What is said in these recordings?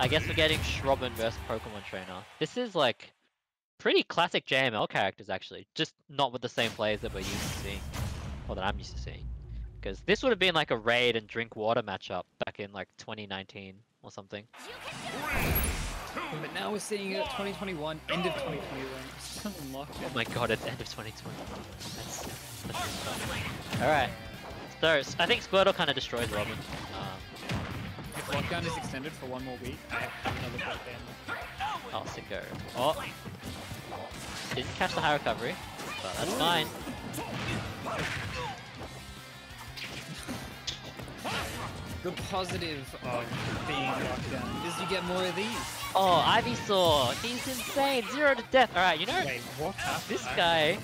I guess we're getting Shrobin versus Pokemon Trainer. This is like pretty classic JML characters actually, just not with the same players that we're used to seeing, or that I'm used to seeing. Because this would have been like a raid and drink water matchup back in like 2019 or something. But now we're seeing it 2021, end of 2021. It's still unlocked. Oh my god, it's end of 2020. That's, that's Alright. So, I think Squirtle kind of destroys Robin. Um, If lockdown is extended for one more week, I have another breakdown. oh, Sicko. Oh. Didn't catch the high recovery, but that's fine. The positive of being locked down is you get more of these. Oh, Ivysaur! He's insane! Zero to death! Alright, you know, Wait, what happened? this I- guy,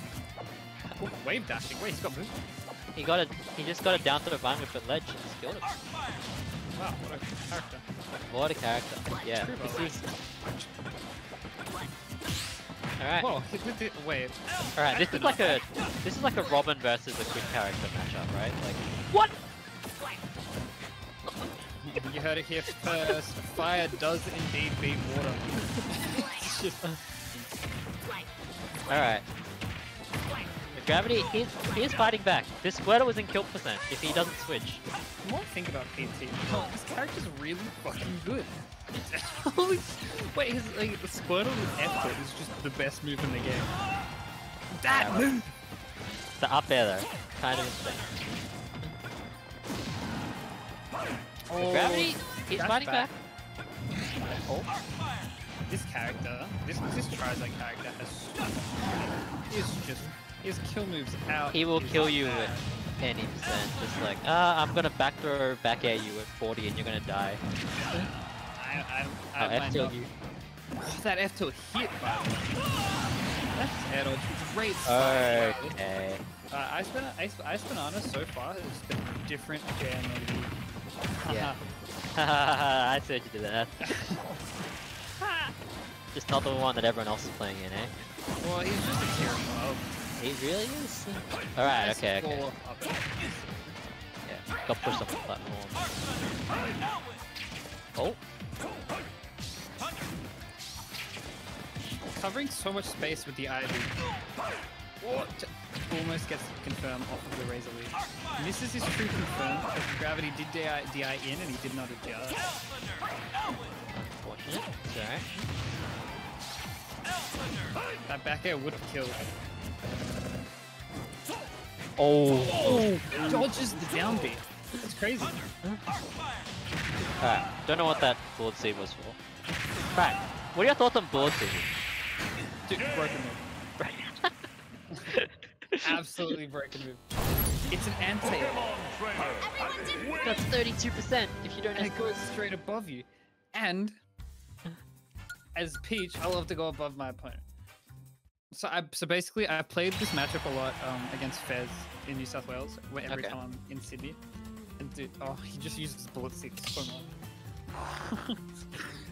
Oh, wave dashing. Wait, he's got movement. he got a, he just got a down throw vine with a ledge and just killed him. Wow, what a character. What a character. Yeah, this is... Alright, Whoa, hit with the wait. alright, this is like a, this is like a Robin versus a quick character matchup, right? Like, what? You heard it here first. Fire does indeed beat water. Alright. The gravity, he's, he is fighting back. This Squirtle was in kill percent if he doesn't switch. The more I think about PT, oh, this character's really fucking good. Wait, his like the Squirtle with F is just the best move in the game. That Yeah, move. The up air though, kind of insane. Oh, the Oh, gravity, he's fighting bad. back. Oh, This character, this this Charizard character has is just his kill moves out. he will kill you bad. with any percent. Just like, ah, I'm gonna back throw back at you at 40 and you're gonna die. I, I, I, might F tilt you. Oh, that F tilt hit by the way. That's dodge. Great stuff. Okay. Uh, Ice, Ban- Ice, Ice Banana so far has been different JML. Yeah. I said you did that. Just not the one that everyone else is playing in, eh? well, he's just a tier above. He really is. Alright, okay, okay. floor. Yeah, got pushed off the platform. Oh, Covering so much space with the Ivy. What? Almost gets confirmed off of the Razor Leaf. Misses his true confirm. because Gravity did DI, DI in and he did not adjust. unfortunate. It's alright. That back air would have killed. Oh. oh. Dodges the down beat. That's crazy. Alright, don't know what that board seed was for. Right, what are your thoughts on board seed? Dude, broken move. Absolutely broken move. It's an anti That's 32% if you don't and have it goes straight above you. And as Peach, I love to go above my opponent. So I so basically I played this matchup a lot um, against Fez in New South Wales where every Okay. time I'm in Sydney. And dude, oh he just uses bullet seeds so much.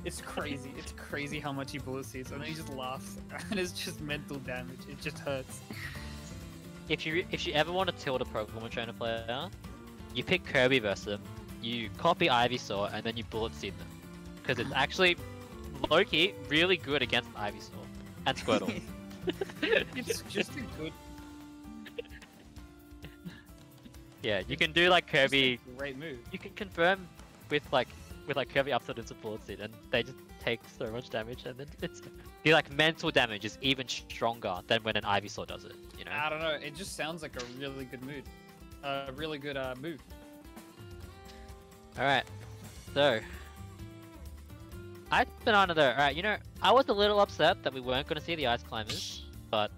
it's crazy. It's crazy how much he bullet seeds and then he just laughs and it's just mental damage. It just hurts. If you if you ever want to tilt a Pokemon trainer player, you pick Kirby versus them, you copy Ivysaur, and then you bullet seed them. Because it's actually Loki really good against Ivysaur and Squirtle. it's just a good yeah, you can do like just a Kirby. great move. You can confirm with like with like Kirby upside and bullet it, and they just take so much damage, and then it's the like mental damage is even stronger than when an Ivysaur does it. You know. I don't know. It just sounds like a really good mood. A really good uh, move. Alright. So. Ice Banana though, alright, you know, I was a little upset that we weren't gonna see the Ice Climbers, but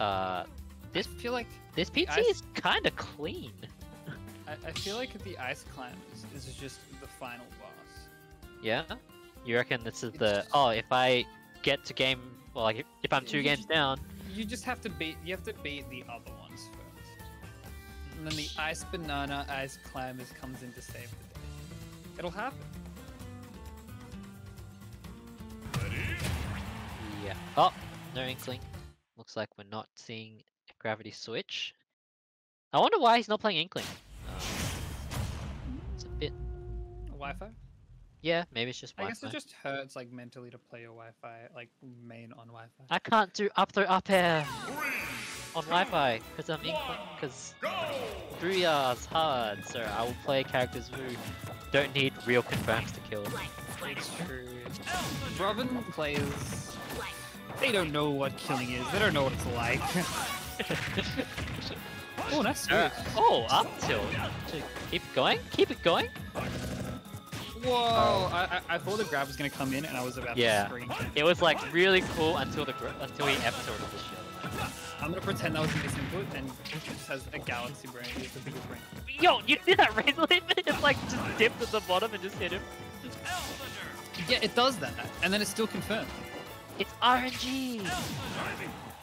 uh this I feel like this PT ice- is kinda clean. I, I feel like the ice Climbers is, is just the final boss. Yeah? You reckon this is It's the just- oh if I get to game well like if, if I'm two You games just- down You just have to beat. You have to beat the other ones first, and then the ice banana ice climbers comes in to save the day. It'll happen. Yeah. Oh, no inkling. Looks like we're not seeing a gravity switch. I wonder why he's not playing inkling. Uh, it's a bit Wi-Fi. Yeah, maybe it's just Wi-Fi. I guess it just hurts like mentally to play your Wi-Fi like main on Wi-Fi. I can't do up throw up air on Wi-Fi because I'm inkling because Booyah's hard, so I will play characters who don't need real confirms to kill. It's true. Robin plays. They don't know what killing is. They don't know what it's like. oh, nice switch. Uh, oh, up tilt. Keep it going. Keep it going. Whoa! I, I I thought the grab was gonna come in, and I was about Yeah. to scream. It was like really cool until the until he F tilted the shield. I'm gonna pretend that was a misinput, and it just has a galaxy brain. It's a bigger brain. Yo, you did that razor leaf? It's like just dipped at the bottom and just hit him. Yeah, it does that, and then it's still confirmed. It's RNG.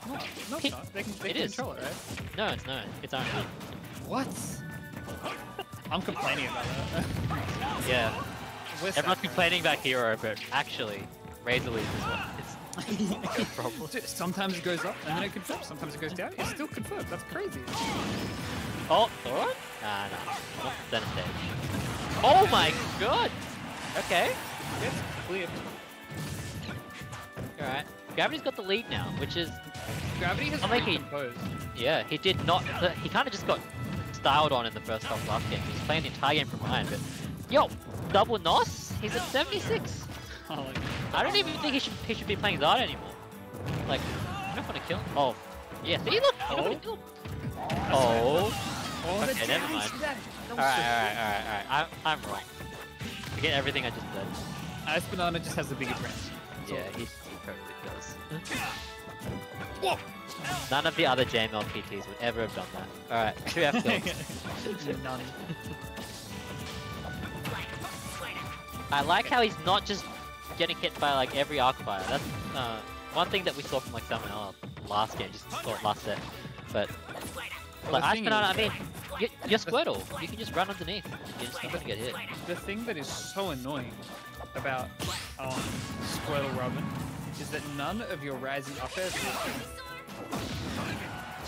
No, no, it's not. They can, they it can is. control it, right? No, it's not. It's RNG. What? I'm complaining about that. Yeah. We're Everyone's sad, complaining about Hero, but actually, Razor Leaf is what it's man. problem. Dude, Sometimes it goes up and then it confirms. Sometimes it goes down. It's still confirmed. That's crazy. Oh, alright? Nah, nah. Not center stage. Oh my god! Okay. It's clear. Alright. Gravity's got the lead now, which is, Gravity has I'm making- recomposed. yeah, he did not, he kind of just got styled on in the first half last game. He was playing the entire game from behind, but, yo, double NOS? He's at 76. Oh, I don't even think he should, he should be playing Zard anymore. Like, you don't want to kill him. Oh, yeah, see, look, you don't want to kill him. Oh. oh, Okay, never mind. to that. That was Alright, so alright, alright, alright. I'm, I'm wrong. Forget everything I just did. cool. Ice Banana just has the bigger brain. Yeah, he, is. he probably does. Whoa! None of the other JML PTs would ever have done that. Alright, two F tilts. None. I like how he's not just getting hit by like every arc fire. That's uh, one thing that we saw from like Salmonella last game, just saw it last set. But Well, like the Ice thing I mean, you, you're Squirtle. You can just run underneath. You're just not gonna get hit. The thing that is so annoying about um, Squirtle Robin is that none of your rising up airs will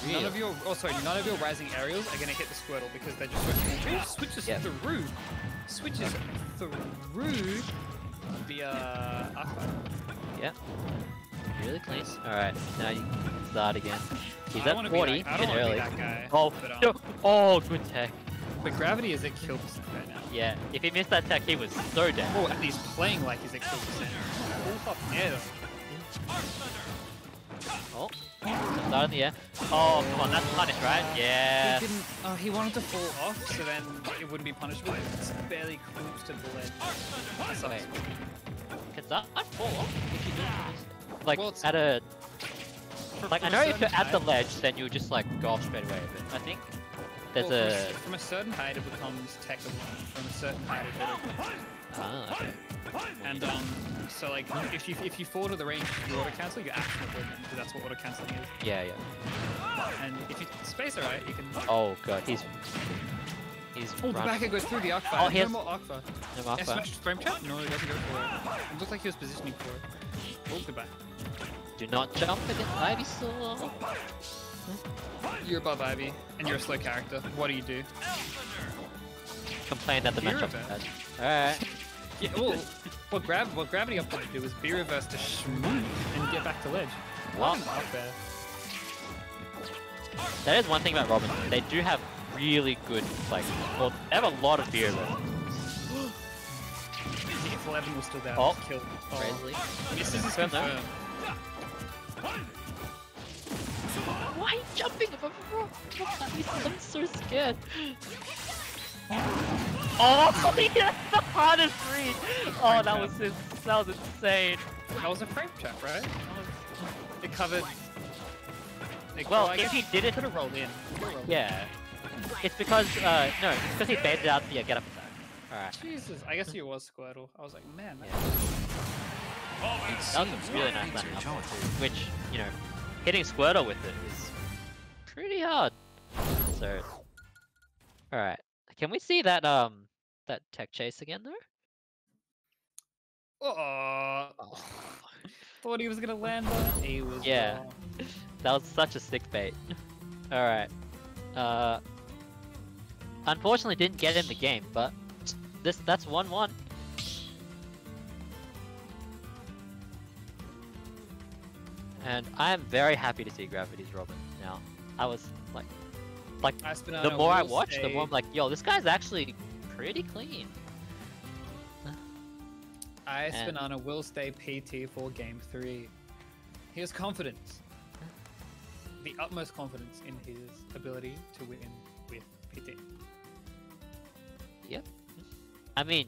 None Really? of your, oh sorry, none of your rising aerials are gonna hit the Squirtle because they're just so Ooh, switches Yeah. through, switches through the uh, Aqua. Yeah. Really close. Alright, now you can start again. He's I at 40, be that, I bit don't wanna early. guy. Oh, um, no. oh, good tech. but gravity is at kill percent right now. Yeah, if he missed that tech, he was so dead. Oh, and he's playing like he's at kill percent. Air. Oh, start in the air. Oh, come on, that's punish, right? Yeah. He didn't. Uh, he wanted to fall off, so then it wouldn't be punishable. It's barely close to the ledge. Wait. Can that fall off if you? Like Well, at a like I know if you're at the ledge, then you'll just like go off straight away. But I think there's well, from, a from a certain height it becomes techable. From a certain height it becomes. ah okay. And um, so like if you if you fall to the range, you auto cancel. You action avoid them because that's what auto canceling is. Yeah, yeah. And if you space alright, you can. Oh god, he's he's Oh, the run- backer goes through the arc Oh, fire. he no has- more arc fire. no Yeah, mark smash frame trap? No, he doesn't go for it. It looked like he was positioning for it. Oh, back Do not jump against Ivysaur. You're above Ivy, and you're a slow character. What do you do? Complain that the Fear matchup of is bad. Alright. Yeah, well, what grab what gravity up to do was B reverse to shmoo and get back to ledge. What? What? Up there. That is one thing about Robin. They do have really good like well they have a lot of beer though. If 11 was still down, Oh. kill. Oh. Crazily. This is Confirm confirmed. Why are you jumping above a rock? I'm so scared. Oh, yeah, that's the hardest read. Oh, that was ins- that was insane. That was a frame trap, right? That It covered. It, Well, I if guess he did it, could have rolled in. Could've rolled in. Yeah. It's because uh no, it's because he baited out the uh, get up attack. All right. Jesus, I guess he was Squirtle. I was like, man. that- Yeah. That was a really nice landing up there too, which you know, hitting Squirtle with it is pretty hard. So, all right. Can we see that um that tech chase again though? Oh, thought he was gonna land on. He was. Yeah. wrong. That was such a sick bait. Alright. Uh Unfortunately, didn't get in the game, but this that's 1-1. And I am very happy to see Gravity's Robin now. I was like, like the more I watch, the more I'm like, yo, this guy's actually pretty clean. Ice and... will stay PT for game three. He has confidence, the utmost confidence in his ability to win with PT. I mean,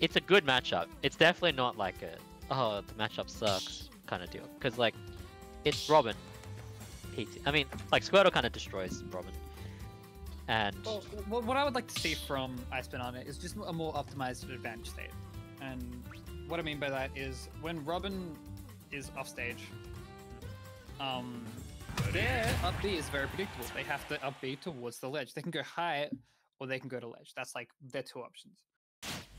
it's a good matchup. It's definitely not like a oh the matchup sucks kind of deal. Because like, it's Robin. I mean, like Squirtle kind of destroys Robin. And Well, what I would like to see from Ice Banana is just a more optimized advantage state. And what I mean by that is when Robin is off stage, um, their up B is very predictable. They have to up B towards the ledge. They can go high or they can go to ledge. That's like their two options.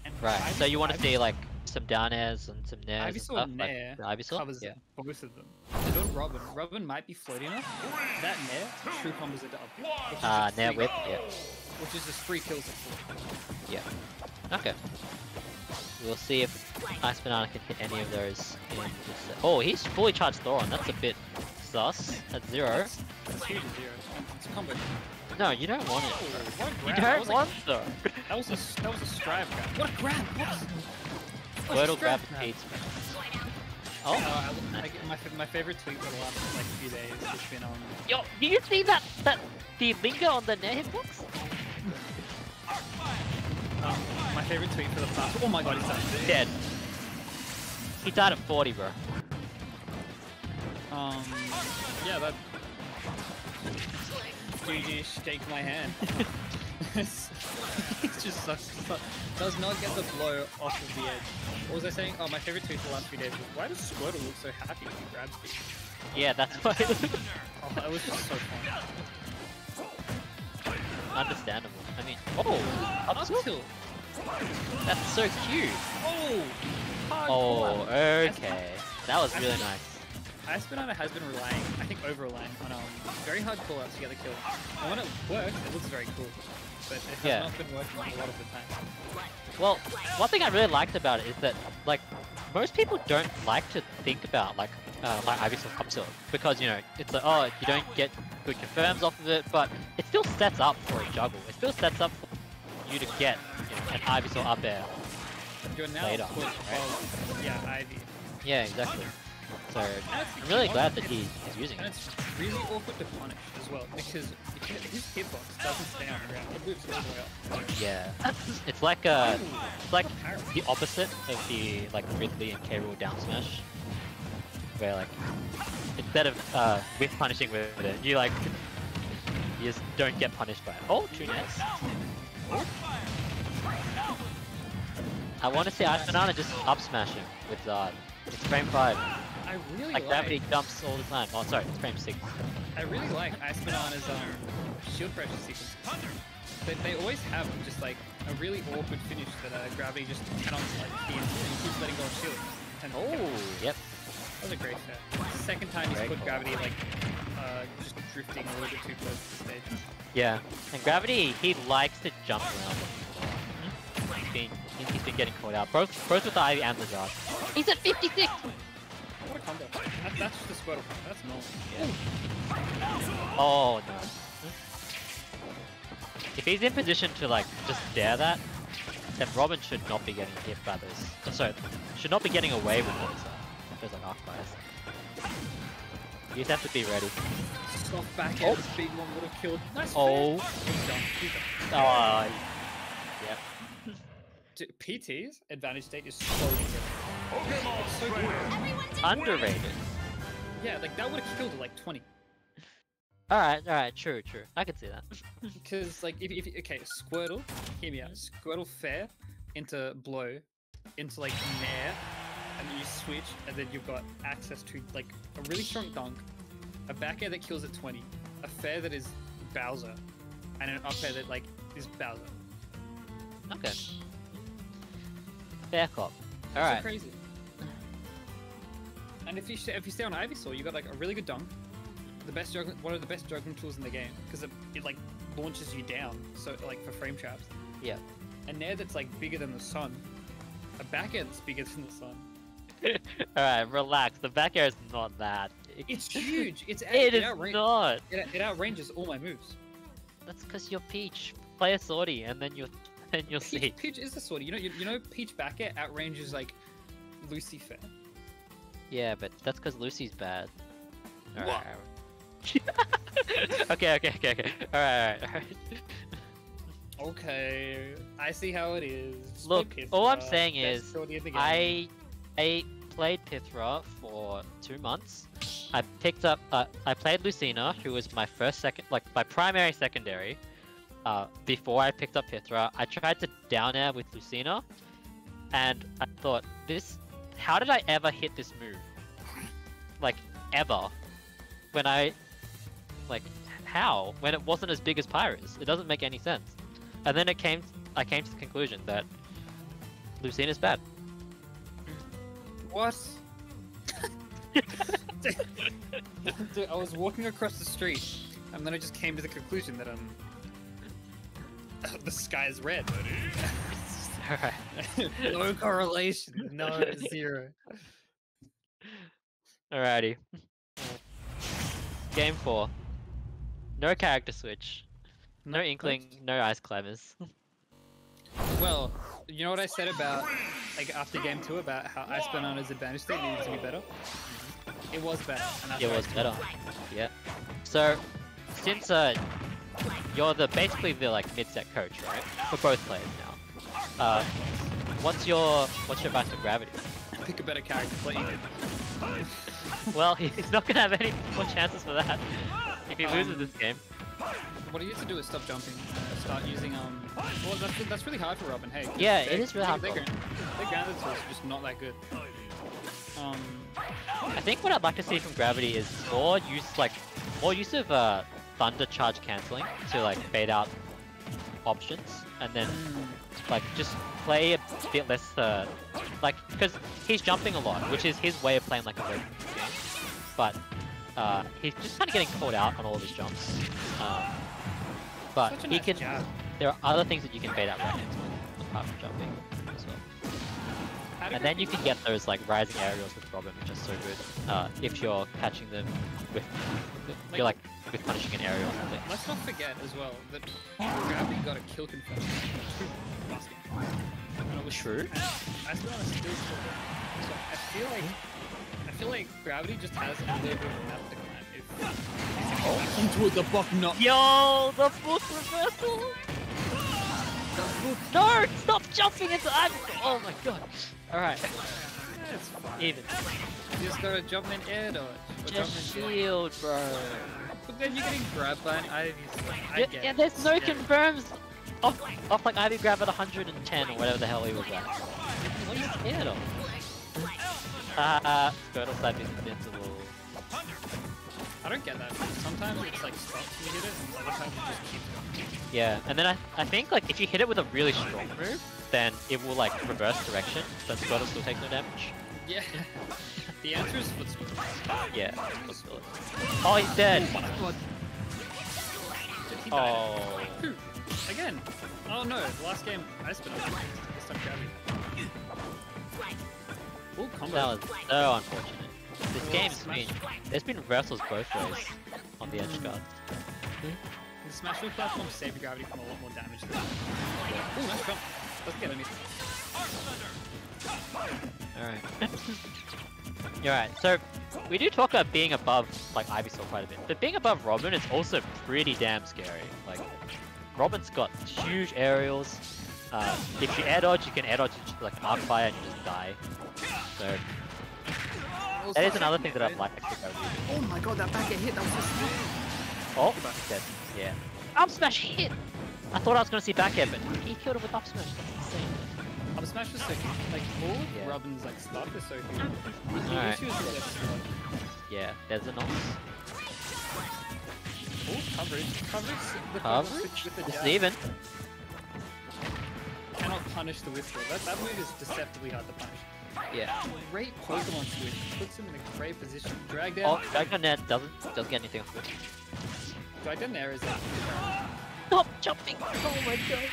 And right, so you want to see like some down airs and some nairs and Ivysaur. Like Nair the Ivysaur? covers Yeah. both of them. They don't Robin. Robin might be floating enough. That Nair true combos into up is Uh, just Nair whip. Yeah. Which is just three kills at four. Yeah. Okay. We'll see if Ice Banana can hit any of those. In this... Oh, he's fully charged Thoron. That's a bit sus. At zero. That's, that's zero. It's a combo. No, you don't want it. You don't want like, though. that was a that was a strive grab. What a grab! What was, what was a grab strive Pete's. Oh, Oh, I, I, my, my favorite tweet for the last like few days has been um yo, do you see that that the linger on the Nair hitbox? um my favorite tweet for the past. Oh my god, he's done. Dead. He died at 40, bro. Um, yeah, that. GG, shake my hand. it's just sucks. Does not get the blow off of the edge. What was I saying? Oh, my favorite tweet for the last few days was why does Squirtle look so happy when he grabs people? Yeah, that's why. Oh, that was just so fun. Understandable. I mean, oh, Up up tilt. That's so cute. Oh! Oh, okay. That was really nice. Ice Banana has been relying, I think over relying on um, very hard pull-ups to get the kill. And when it works, it looks very cool. But it has Yeah. not been working a lot of the time. Well, one thing I really liked about it is that, like, most people don't like to think about, like, uh, like Ivysaur up tilt because, you know, it's like, oh, you don't get good confirms off of it, but it still sets up for a juggle. It still sets up for you to get you know, an Ivysaur up air. You're now Later, right? of, yeah, Ivy. Yeah, exactly. So, And it's the I'm really glad that he, it's- he's using And it. it's really awkward to punish as well, because his hitbox doesn't stay on the ground, it moves all the way up. Yeah. It's like, uh, it's like the opposite of the, like, Ridley and K. Rool down smash. Where, like, instead of, uh, with punishing with it, you, like, you just don't get punished by it. Oh, two nets. I want to see Ice Banana just up smash him with Zard. It's frame 5. I really Like, like, gravity jumps all the time. Oh, sorry, it's frame 6. I really like Ice Banana's um, shield pressure sequence. They, they always have just like a really awkward finish that uh, gravity just cannot like key into, and he keeps letting go of shields. And Oh, yep. that was a great set. Second time he's Very put cool. gravity like uh, just drifting a little bit too close to the stage. Yeah. And Gravity, he likes to jump around. He's been, he's been getting caught out. Both, both with the Ivy and the Zard. He's at 56! What a combo! That, that's just a Squirtle. That's normal. Oh no. If he's in position to like just dare that, then Robin should not be getting hit by those. oh, Sorry, should not be getting away with those. Uh, those like arc fires. You just have to be ready. Soft back Oh. end, big one would have killed. Nice. Oh. fair. He's done. He's done. Oh, yep. D- PT's advantage state is so good. Underrated. Yeah, like that would have killed at like 20. All right, all right, true, true. I can see that. Because like if, if okay, Squirtle, hear me out. Squirtle fair into blow, into like nair, and then you switch, and then you've got access to like a really strong dunk, a back air that kills at 20, a fair that is Bowser, and an up air that like is Bowser. Okay. Fair cop. Alright. So crazy. And if you if you stay on Ivysaur, you got like a really good dunk, the best juggling, one of the best juggling tools in the game because it, it like launches you down, so like for frame traps. Yeah. And there, that's like bigger than the sun, a back air that's bigger than the sun. all right, relax. The back air is not that. It's huge. It's It it, is not. it, it outranges all my moves. That's because you're Peach. Play a swordie and then you'll then you'll see. Peach, Peach is a sort of you know you, you know Peach back air outranges like Lucy Fair. Yeah, but that's because Lucy's bad. Alright. alright. okay, okay, okay, okay. Alright, alright, alright. Okay, I see how it is. Look, all I'm saying is, shorty of the game. I I played Pythra for two months. I picked up. Uh, I played Lucina, who was my first second, like my primary secondary. Uh, before I picked up Pythra, I tried to down air with Lucina, and I thought, this. How did I ever hit this move? Like ever? When I, like, how? When it wasn't as big as Pyra's? It doesn't make any sense. And then it came. I came to the conclusion that Lucina's bad. What? Dude, I was walking across the street, and then I just came to the conclusion that um, the sky is red. Alright. no correlation. No zero. Alrighty. Game four. No character switch. No inkling, no ice climbers. Well, you know what I said about like after game two about how Ice Banana's advantage state needed to be better. It was better. And It was better. Yeah. So, since uh, you're the basically the like mid-set coach, right? For both players now. Uh, what's your what's your advice for gravity? Pick a better character, please. Well, he's not gonna have any more chances for that if he loses Um, this game. What he have to do is stop jumping. Uh, start using um. Well, that's that's really hard for Robin. Hey. Yeah, it is really hard their, their grounded are just not that good. Um. I think what I'd like to see from Gravity is more use, like, more use of uh, Thunder Charge canceling to like fade out options, and then mm, like just play a bit less, uh, like, because he's jumping a lot, which is his way of playing like a game, but uh, he's just kind of getting caught out on all of his jumps. Um, but such he nice can. jab. There are other things that you can bait out right apart from jumping And then you can get those like rising aerials with Robin, which are so good. Uh, if you're catching them with, you're like with punishing an aerial or something. Let's not forget as well that Gravity got a kill confirmed. And it was True. And Ice Banana still. So I feel like I feel like Gravity just has a little bit of an up decline oh. into the buck not Yo, the book reversal! No, stop jumping into Ivan! Oh my god. Alright, even. You just gotta jump in air dodge. Just shield, bro. But then you're getting grabbed by an Ivy. Yeah, get yeah, there's no Yeah. confirms off, off like Ivy grab at 110 or whatever the hell he was at. What are you scared of? Uh, type is invincible. I don't get that. Sometimes it's like stops and you hit it, and other times it just keeps going. Yeah, and then I, I think like if you hit it with a really strong move, then it will like reverse direction, but Squirtle still takes no damage. Yeah. the answer is foot speed. Yeah. let's. Oh, he's dead. Oh my god. Dude, he. Oh. Again. Oh no, the last game I spent on this time gravity. Ooh, combo. That was so unfortunate. This game's been there's been reversals both ways on the edge guard. The Smash Bros platform saved gravity from a lot more damage than Ooh, nice jump. Doesn't get anything. Alright. You're. So we do talk about being above like Ivysaur quite a bit, but being above Robin is also pretty damn scary. Like Robin's got huge aerials. Uh, if you air dodge, you can air dodge like arc fire and you just die. So that is another thing that I'd like to. Oh my god, that back hit, that was so smooth. Oh, he's dead. Yeah. Up smash hit. I thought I was gonna see back air, but he killed him with up smash. That's insane. Up Smash was so good. Like, all of Yeah. Robin's like stuff is so good. The Alright. issue is with Yeah, there's a nonce. Oh, coverage. Coverage. The Coverage? With, with the This is even. Cannot punish the whistle. That, that move is deceptively hard to punish. Yeah. Great Pokemon switch. Puts him in a great position. Drag Oh, down. Dragon Net doesn't doesn't get anything off it. Drag down there is like. Stop jumping! Oh my god!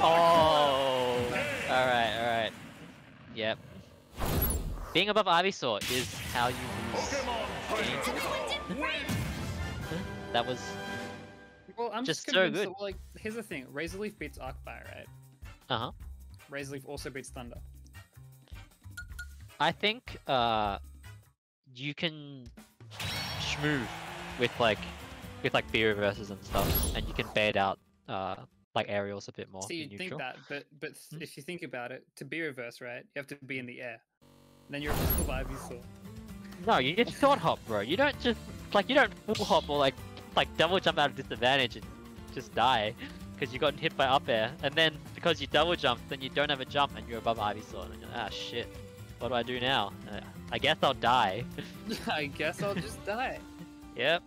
Oh! Alright, alright. Yep. Being above Ivysaur is how you lose. game. that was Well, I'm Just just, so good. That, like, here's the thing: Razor Leaf beats Arcfire, right? uh huh. Razor Leaf also beats Thunder. I think uh, you can schmooze with like with like B reverses and stuff, and you can bait out uh like aerials a bit more. So you'd think that, but but Hmm. if you think about it, to be reverse, right, you have to be in the air. Then you're a full Ivysaur. No, you just short hop, bro. You don't just like you don't full hop or like like double jump out of disadvantage and just die because you got hit by up air, and then because you double jump, then you don't have a jump and you're above Ivysaur, and you're like, ah shit. What do I do now? Uh, I guess I'll die. I guess I'll just die. Yep.